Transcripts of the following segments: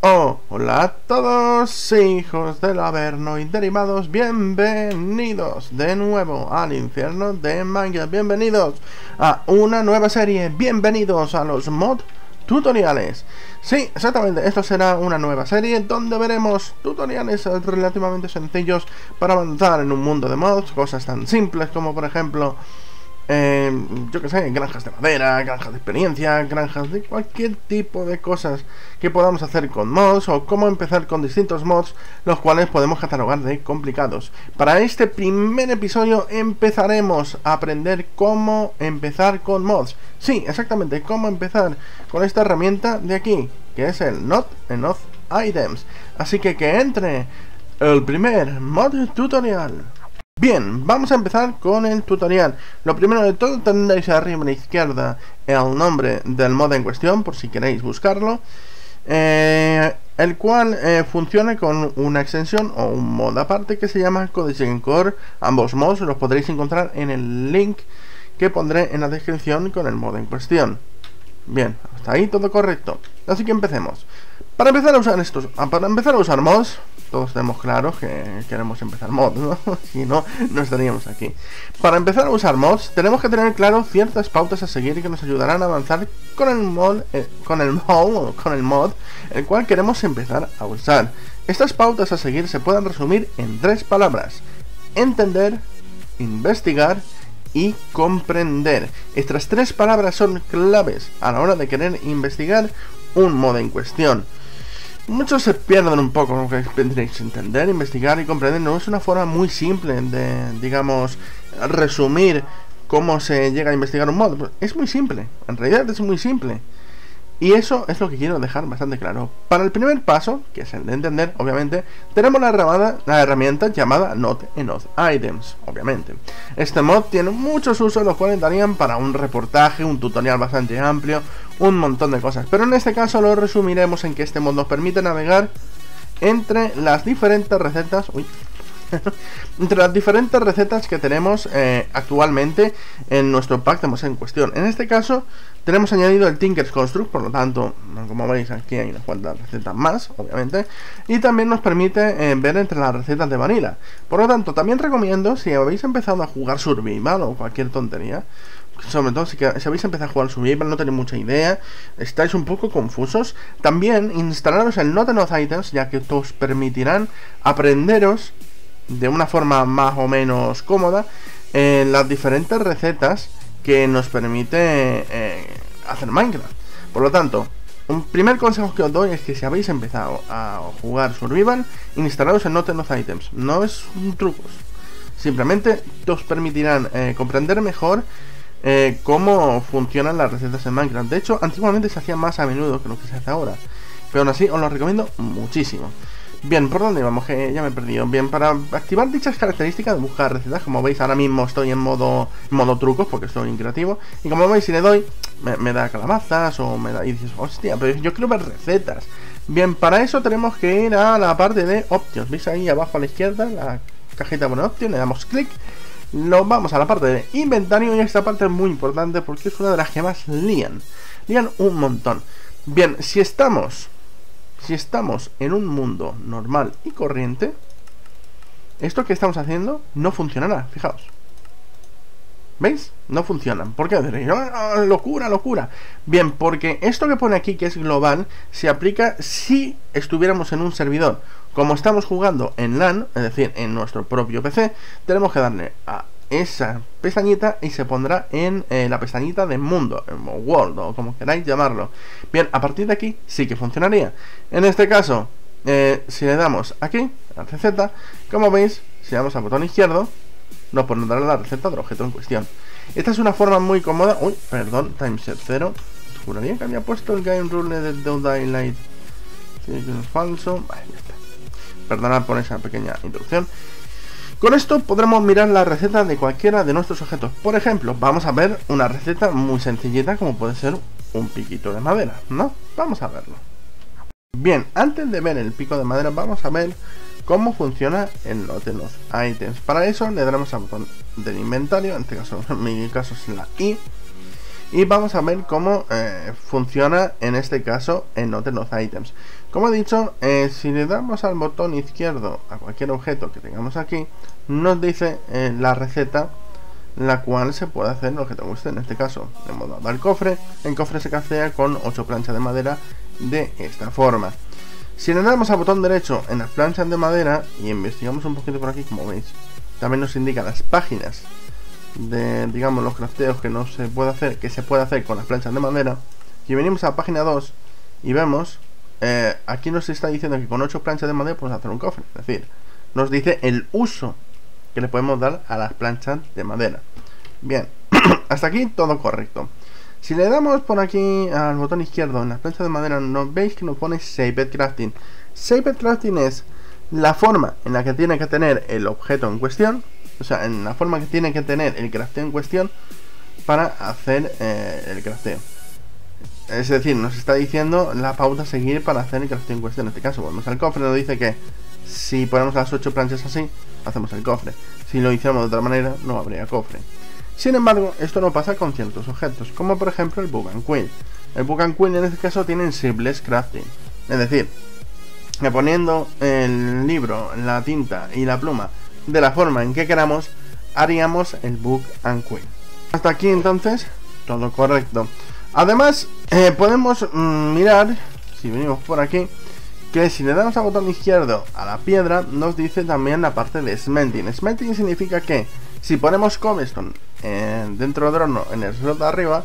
Oh, hola a todos, hijos del Averno y derivados, bienvenidos de nuevo al infierno de Minecraft, bienvenidos a una nueva serie, bienvenidos a los mod tutoriales. Sí, exactamente, esto será una nueva serie donde veremos tutoriales relativamente sencillos para avanzar en un mundo de mods, cosas tan simples como por ejemplo eh, yo que sé, granjas de madera, granjas de experiencia, granjas de cualquier tipo de cosas que podamos hacer con mods o cómo empezar con distintos mods, los cuales podemos catalogar de complicados. Para este primer episodio empezaremos a aprender cómo empezar con mods. Sí, exactamente, cómo empezar con esta herramienta de aquí, que es el Not Enough Items. Así que que entre el primer mod tutorial. Bien, vamos a empezar con el tutorial. Lo primero de todo tendréis arriba a la izquierda el nombre del mod en cuestión, por si queréis buscarlo. Eh, el cual eh, funciona con una extensión o un mod aparte que se llama Code Core. Ambos mods los podréis encontrar en el link que pondré en la descripción con el mod en cuestión. Bien, hasta ahí todo correcto. Así que empecemos. Para empezar a usar estos, ah, para empezar a usar mods, todos tenemos claro que queremos empezar mods, si no, no estaríamos aquí. Para empezar a usar mods, tenemos que tener claro ciertas pautas a seguir que nos ayudarán a avanzar con el mod, eh, con el mod, con el mod, el cual queremos empezar a usar. Estas pautas a seguir se pueden resumir en tres palabras: entender, investigar y comprender. Estas tres palabras son claves a la hora de querer investigar un mod en cuestión. Muchos se pierden un poco lo que tendréis entender, investigar y comprender. No es una forma muy simple de, digamos, resumir cómo se llega a investigar un mod. Es muy simple, en realidad es muy simple. Y eso es lo que quiero dejar bastante claro. Para el primer paso, que es el de entender, obviamente, tenemos la, herramienta, la herramienta llamada Not Enough Items, obviamente. Este mod tiene muchos usos, los cuales darían para un reportaje, un tutorial bastante amplio, un montón de cosas. Pero en este caso lo resumiremos en que este mod nos permite navegar entre las diferentes recetas... Uy, entre las diferentes recetas que tenemos eh, actualmente en nuestro pack tenemos en cuestión. En este caso tenemos añadido el Tinker's Construct, por lo tanto, como veis aquí hay unas cuantas recetas más, obviamente, y también nos permite eh, ver entre las recetas de vanilla. Por lo tanto, también recomiendo, si habéis empezado a jugar Survival o cualquier tontería, sobre todo si, habéis empezado a jugar Survival, no tenéis mucha idea, estáis un poco confusos, también instalaros el Not Items, ya que os permitirán aprenderos de una forma más o menos cómoda eh, las diferentes recetas que nos permite eh, hacer Minecraft. Por lo tanto, un primer consejo que os doy es que si habéis empezado a jugar Survival, instalaros en Note los Items. No es un truco. Simplemente os permitirán eh, comprender mejor cómo funcionan las recetas en Minecraft. De hecho, antiguamente se hacía más a menudo que lo que se hace ahora. Pero aún así os lo recomiendo muchísimo. Bien, ¿por dónde vamos? Que ya me he perdido. Bien, para activar dichas características de buscar recetas, como veis ahora mismo estoy en modo modo trucos porque estoy creativo. Y como veis, si le doy, me, da calabazas o me da... Y dices, hostia, pero yo quiero ver recetas. Bien, para eso tenemos que ir a la parte de options. ¿Veis ahí abajo a la izquierda la cajita de options? Le damos clic. Nos vamos a la parte de inventario y esta parte es muy importante porque es una de las que más lían. Lían un montón. Bien, si estamos si estamos en un mundo normal y corriente, esto que estamos haciendo no funcionará, fijaos. ¿Veis? No funcionan. ¿Por qué? Ah, locura, locura. Bien, porque esto que pone aquí, que es global, se aplica si estuviéramos en un servidor. Como estamos jugando en LAN, es decir, en nuestro propio PC, tenemos que darle a esa pestañita y se pondrá en eh, la pestañita de mundo, o world, o como queráis llamarlo. Bien, a partir de aquí sí que funcionaría. En este caso, eh, si le damos aquí, a la receta, como veis, si damos al botón izquierdo, nos pondrá la receta del objeto en cuestión. Esta es una forma muy cómoda. Uy, perdón, timeset 0. Juraría que había puesto el game rule de Dead Daylight. Si es falso. Vale, ya está. Perdonad por esa pequeña introducción. Con esto podremos mirar la receta de cualquiera de nuestros objetos. Por ejemplo, vamos a ver una receta muy sencillita como puede ser un piquito de madera, ¿no? Vamos a verlo. Bien, antes de ver el pico de madera vamos a ver cómo funciona el lote los items. Para eso le daremos al botón del inventario, en este caso, en mi caso es la I. Y vamos a ver cómo eh, funciona en este caso el note los items. Como he dicho, eh, si le damos al botón izquierdo a cualquier objeto que tengamos aquí, nos dice eh, la receta la cual se puede hacer lo que te guste. En este caso, hemos dado al cofre, el cofre se casea con 8 planchas de madera de esta forma. Si le damos al botón derecho en las planchas de madera y investigamos un poquito por aquí, como veis, también nos indica las páginas de, digamos, los crafteos que no se puede hacer, que se puede hacer con las planchas de madera. Si venimos a página 2 y vemos, eh, aquí nos está diciendo que con 8 planchas de madera podemos hacer un cofre. Es decir, nos dice el uso que le podemos dar a las planchas de madera. Bien, hasta aquí todo correcto. Si le damos por aquí al botón izquierdo en las planchas de madera, nos veis que nos pone Save Crafting. Save Crafting es la forma en la que tiene que tener el objeto en cuestión, o sea, en la forma que tiene que tener el crafteo en cuestión para hacer eh, el crafteo. Es decir, nos está diciendo la pauta a seguir para hacer el crafteo en cuestión. En este caso, vamos al cofre, nos dice que si ponemos las 8 planchas así, hacemos el cofre. Si lo hiciéramos de otra manera, no habría cofre. Sin embargo, esto no pasa con ciertos objetos, como por ejemplo el Book and Quill. El Book and Quill en este caso tiene Seamless Crafting, es decir, que poniendo el libro, la tinta y la pluma de la forma en que queramos, haríamos el Book and Quill. Hasta aquí entonces, todo correcto. Además, eh, podemos mm, mirar, si venimos por aquí, que si le damos al botón izquierdo a la piedra, nos dice también la parte de smelting. Smelting significa que si ponemos cobblestone dentro del horno en el slot de arriba,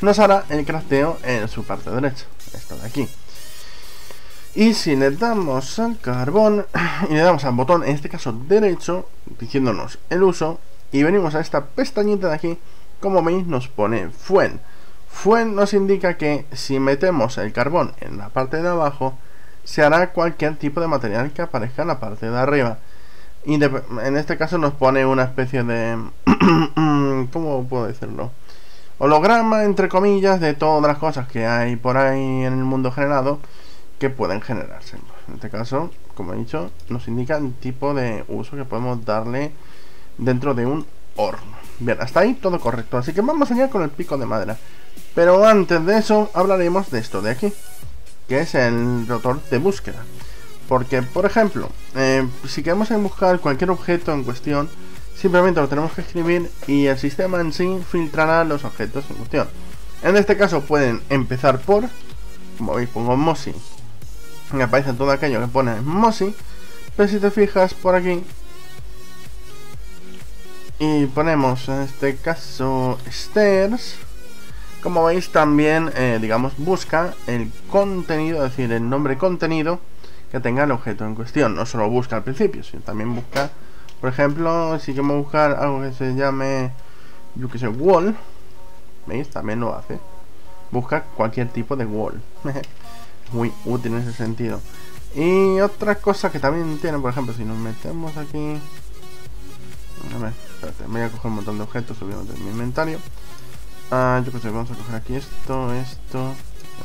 nos hará el crafteo en su parte derecha, esto de aquí. Y si le damos al carbón y le damos al botón, en este caso derecho, diciéndonos el uso, y venimos a esta pestañita de aquí, como veis nos pone fuel. Fuel nos indica que si metemos el carbón en la parte de abajo, se hará cualquier tipo de material que aparezca en la parte de arriba en este caso nos pone una especie de... ¿Cómo puedo decirlo? Holograma, entre comillas, de todas las cosas que hay por ahí en el mundo generado que pueden generarse. En este caso, como he dicho, nos indica el tipo de uso que podemos darle dentro de un horno. Bien, hasta ahí todo correcto. Así que vamos allá con el pico de madera. Pero antes de eso, hablaremos de esto de aquí, que es el rotor de búsqueda. Porque, por ejemplo, eh, si queremos buscar cualquier objeto en cuestión, simplemente lo tenemos que escribir y el sistema en sí filtrará los objetos en cuestión. En este caso pueden empezar por, como veis pongo Mosi, me aparece todo aquello que pone Mosi, pero si te fijas por aquí y ponemos en este caso Stairs, como veis también, eh, digamos, busca el contenido, es decir, el nombre contenido que tenga el objeto en cuestión. No solo busca al principio, sino también busca, por ejemplo, si queremos buscar algo que se llame, yo que sé, wall, ¿veis? También lo hace. Busca cualquier tipo de wall. Muy útil en ese sentido. Y otra cosa que también tiene, por ejemplo, si nos metemos aquí... A ver, espérate, voy a coger un montón de objetos, obviamente, en mi inventario. Ah, yo que sé, vamos a coger aquí esto, esto,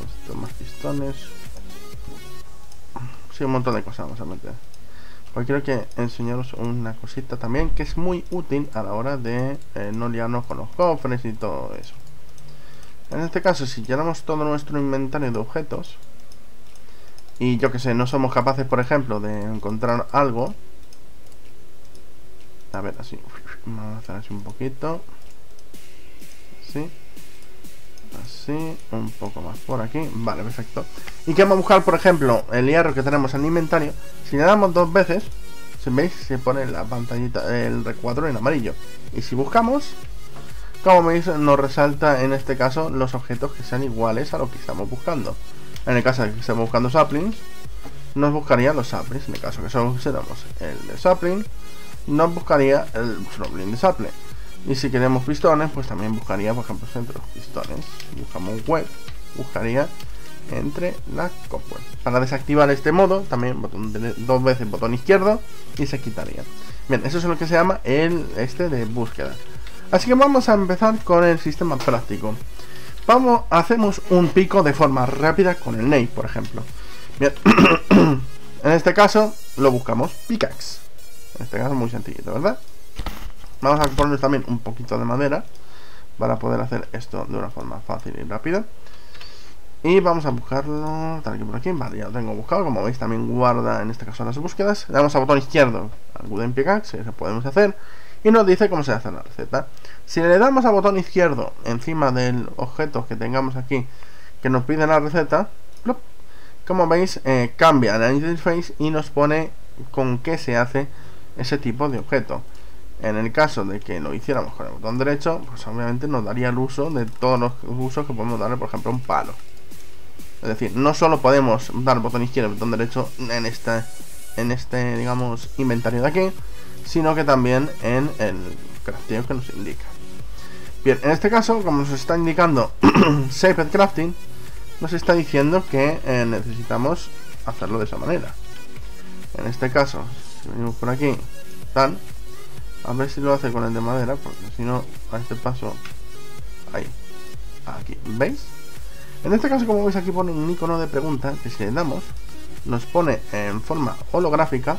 esto, más pistones, un montón de cosas vamos a meter. Hoy quiero que enseñaros una cosita también que es muy útil a la hora de eh, no liarnos con los cofres y todo eso. En este caso, si llenamos todo nuestro inventario de objetos y yo que sé, no somos capaces, por ejemplo, de encontrar algo. A ver, así. Vamos a hacer así un poquito. Así. Un poco más por aquí. Vale, perfecto. Y que vamos a buscar, por ejemplo, el hierro que tenemos en el inventario. Si le damos dos veces, si veis, se pone la pantallita, el recuadro en amarillo. Y si buscamos, como veis, nos resalta en este caso los objetos que sean iguales a lo que estamos buscando. En el caso de que estemos buscando saplings, nos buscaría los saplings. En el caso que solo el de sapling, nos buscaría el sapling de sapling. Y si queremos pistones, pues también buscaría, por ejemplo, entre los pistones. Buscamos web, buscaría entre las copper. Para desactivar este modo, también dos veces botón izquierdo y se quitaría. Bien, eso es lo que se llama el este de búsqueda. Así que vamos a empezar con el sistema práctico. Vamos, hacemos un pico de forma rápida con el Nate, por ejemplo. Bien, en este caso lo buscamos pickaxe. En este caso muy sencillito, ¿verdad? Vamos a poner también un poquito de madera para poder hacer esto de una forma fácil y rápida. Y vamos a buscarlo tal que por aquí. Vale, ya lo tengo buscado. Como veis, también guarda en este caso las búsquedas. Le damos al botón izquierdo al Google Pickaxe, eso podemos hacer. Y nos dice cómo se hace la receta. Si le damos al botón izquierdo encima del objeto que tengamos aquí que nos pide la receta, como veis, eh, cambia la interface y nos pone con qué se hace ese tipo de objeto. En el caso de que lo hiciéramos con el botón derecho, pues obviamente nos daría el uso de todos los usos que podemos darle, por ejemplo, un palo. Es decir, no solo podemos dar botón izquierdo y botón derecho en este, en este, digamos, inventario de aquí, sino que también en el crafteo que nos indica. Bien, en este caso, como nos está indicando Shaped Crafting, nos está diciendo que eh, necesitamos hacerlo de esa manera. En este caso, si venimos por aquí, tal, a ver si lo hace con el de madera, porque si no, a este paso, ahí, aquí, ¿veis? En este caso, como veis aquí pone un icono de pregunta que si le damos, nos pone en forma holográfica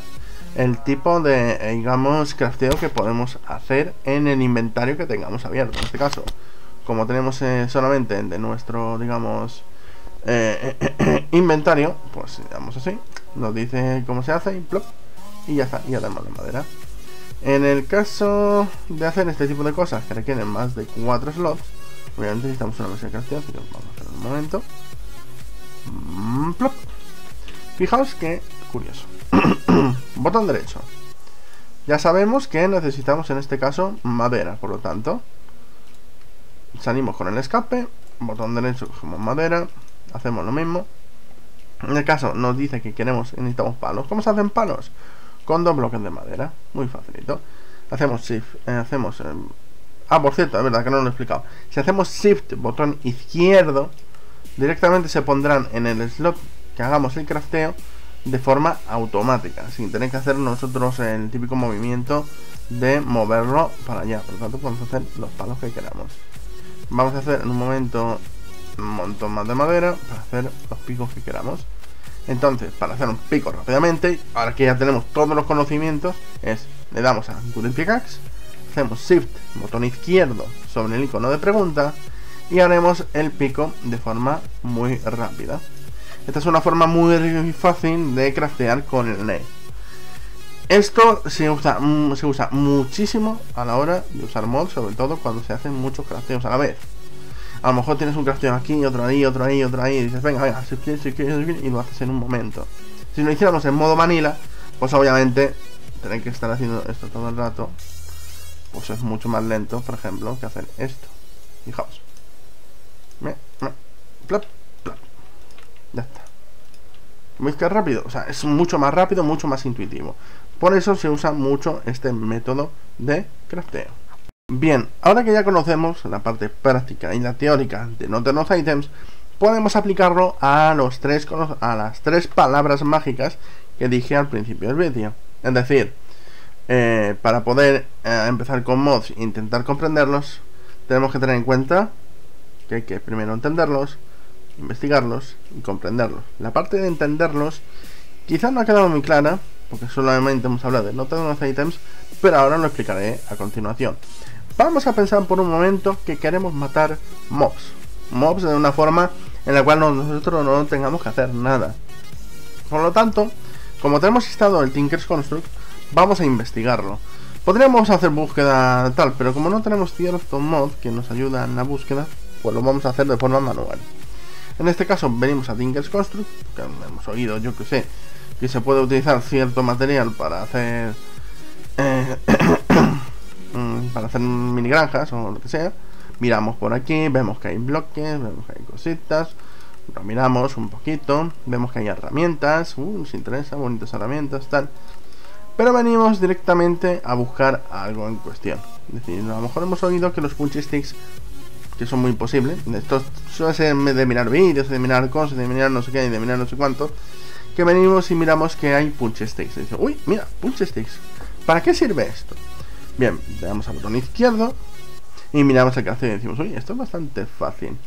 el tipo de, eh, digamos, crafteo que podemos hacer en el inventario que tengamos abierto. En este caso, como tenemos eh, solamente de nuestro, digamos, eh, inventario, pues le damos así, nos dice cómo se hace y plop, y ya está, ya tenemos la madera. En el caso de hacer este tipo de cosas que requieren más de 4 slots, obviamente necesitamos una versión de crafteo, así que vamos a hacer un momento. Mm. Fijaos que curioso. Botón derecho. Ya sabemos que necesitamos en este caso madera, por lo tanto, salimos con el escape, botón derecho cogemos madera, hacemos lo mismo. En el caso nos dice que queremos, necesitamos palos. ¿Cómo se hacen palos? Con dos bloques de madera, muy facilito. Hacemos shift, eh, hacemos... Eh, ah, por cierto, es verdad que no lo he explicado. Si hacemos shift, botón izquierdo, directamente se pondrán en el slot que hagamos el crafteo de forma automática, sin tener que hacer nosotros el típico movimiento de moverlo para allá. Por lo tanto, podemos hacer los palos que queramos. Vamos a hacer en un momento un montón más de madera para hacer los picos que queramos. Entonces, para hacer un pico rápidamente, ahora que ya tenemos todos los conocimientos, es le damos a Google Pickaxe, hacemos Shift, botón izquierdo sobre el icono de pregunta y haremos el pico de forma muy rápida. Esta es una forma muy fácil de craftear con el NE. Esto se usa, mm, se usa muchísimo a la hora de usar mods, sobre todo cuando se hacen muchos crafteos a la vez. A lo mejor tienes un crafteo aquí, otro ahí, otro ahí, otro ahí, y dices, venga, venga, y lo haces en un momento. Si lo hiciéramos en modo manila, pues obviamente tener que estar haciendo esto todo el rato, pues es mucho más lento, por ejemplo, que hacer esto. Fijaos. Plop. Ya está. ¿Veis que es rápido? O sea, es mucho más rápido, mucho más intuitivo. Por eso se usa mucho este método de crafteo. Bien, ahora que ya conocemos la parte práctica y la teórica de no tener items, podemos aplicarlo a, las tres palabras mágicas que dije al principio del vídeo. Es decir, eh, para poder eh, empezar con mods e intentar comprenderlos, tenemos que tener en cuenta que hay que primero entenderlos, investigarlos y comprenderlos. La parte de entenderlos quizás no ha quedado muy clara, porque solamente hemos hablado de no tener los ítems, pero ahora lo explicaré a continuación. Vamos a pensar por un momento que queremos matar mobs. Mobs de una forma en la cual nosotros no tengamos que hacer nada. Por lo tanto, como tenemos instalado el Tinker's Construct, vamos a investigarlo. Podríamos hacer búsqueda tal, pero como no tenemos cierto mod que nos ayuda en la búsqueda, pues lo vamos a hacer de forma manual. En este caso venimos a Tinker's Construct, que hemos oído, yo que sé, que se puede utilizar cierto material para hacer eh, mm, para hacer mini granjas o lo que sea. Miramos por aquí, vemos que hay bloques, vemos que hay cositas, lo miramos un poquito, vemos que hay herramientas, uh, nos interesa, bonitas herramientas, tal. Pero venimos directamente a buscar algo en cuestión. Es decir, a lo mejor hemos oído que los punch sticks que son muy posibles. Esto suele ser de mirar vídeos, de mirar cosas, de mirar no sé qué, de mirar no sé cuánto. Que venimos y miramos que hay punch sticks. Y uy, mira, punch sticks. ¿Para qué sirve esto? Bien, le damos al botón izquierdo y miramos el hace y decimos, uy, esto es bastante fácil.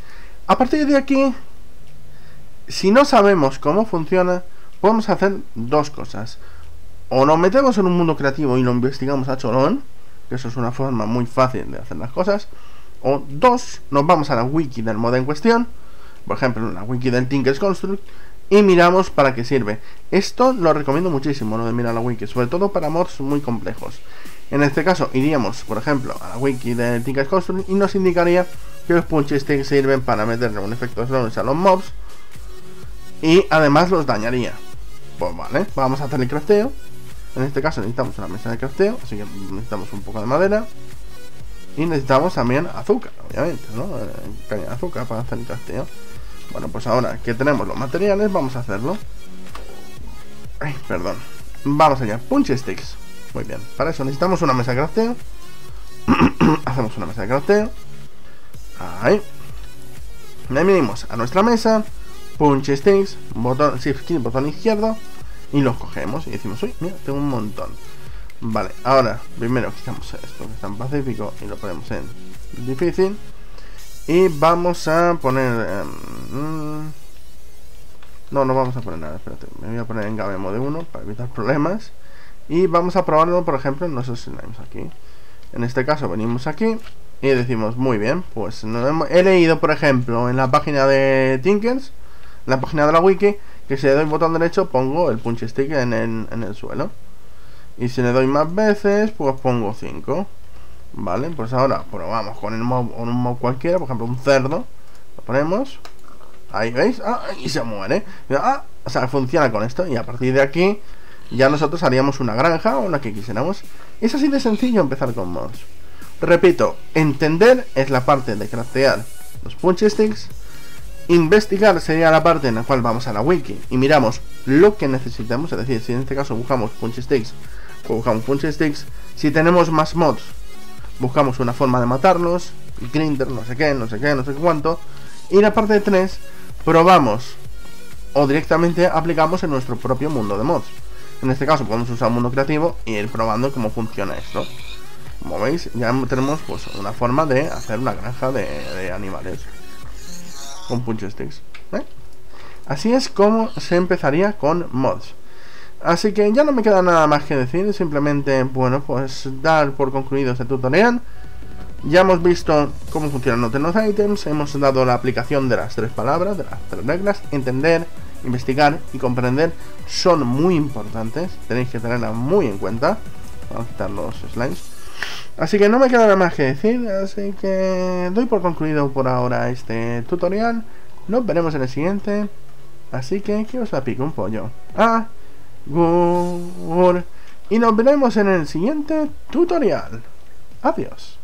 A partir de aquí, si no sabemos cómo funciona, podemos hacer dos cosas. O nos metemos en un mundo creativo y lo investigamos a cholón, que eso es una forma muy fácil de hacer las cosas o dos, nos vamos a la wiki del modo en cuestión por ejemplo, la wiki del Tinkers Construct, y miramos para qué sirve. Esto lo recomiendo muchísimo, lo de mirar la wiki, sobre todo para mods muy complejos. En este caso, iríamos, por ejemplo, a la wiki del Tinkers Construct y nos indicaría que los punch sticks sirven para meterle un efecto de slowness a los mobs y además los dañaría. Pues vale, vamos a hacer el crafteo. En este caso necesitamos una mesa de crafteo, así que necesitamos un poco de madera. Y necesitamos también azúcar, obviamente, ¿no? Eh, caña de azúcar para hacer el crafteo. Bueno, pues ahora que tenemos los materiales, vamos a hacerlo. Ay, perdón. Vamos allá, punch sticks. Muy bien, para eso necesitamos una mesa de crafteo. Hacemos una mesa de crafteo. Ahí. Le venimos a nuestra mesa. Punch sticks, botón, shift botón izquierdo. Y los cogemos y decimos, uy, mira, tengo un montón. Vale, ahora primero quitamos esto que está en pacífico y lo ponemos en difícil. Y vamos a poner... Em, no, no vamos a poner nada, espérate. Me voy a poner en Game Mode 1 para evitar problemas. Y vamos a probarlo, por ejemplo, en nuestros slimes aquí. En este caso venimos aquí y decimos, muy bien, pues no he leído, por ejemplo, en la página de Tinkers, en la página de la wiki, que si le doy botón derecho pongo el punch stick en el, en el suelo. Y si le doy más veces, pues pongo 5. Vale, pues ahora probamos con, el mob, un mob cualquiera, por ejemplo un cerdo. Lo ponemos. Ahí veis, ah, y se muere. Ah, o sea, funciona con esto. Y a partir de aquí, ya nosotros haríamos una granja o la que quisiéramos. Es así de sencillo empezar con mods. Repito, entender es la parte de craftear los punch sticks. Investigar sería la parte en la cual vamos a la wiki y miramos lo que necesitamos. Es decir, si en este caso buscamos punch sticks, buscamos punch sticks. Si tenemos más mods, buscamos una forma de matarlos, grinder, no sé qué, no sé qué, no sé cuánto. Y la parte de 3, probamos o directamente aplicamos en nuestro propio mundo de mods. En este caso podemos usar un mundo creativo y ir probando cómo funciona esto. Como veis, ya tenemos pues una forma de hacer una granja de, animales con punch sticks. ¿eh? Así es como se empezaría con mods. Así que ya no me queda nada más que decir, simplemente, bueno, pues dar por concluido este tutorial. Ya hemos visto cómo funcionan los items, hemos dado la aplicación de las tres palabras, de las tres reglas, entender, investigar y comprender son muy importantes, tenéis que tenerlas muy en cuenta. Vamos a quitar los slimes. Así que no me queda nada más que decir, así que doy por concluido por ahora este tutorial. Nos veremos en el siguiente. Así que que os la pique un pollo. Ah, y nos veremos en el siguiente tutorial. Adiós.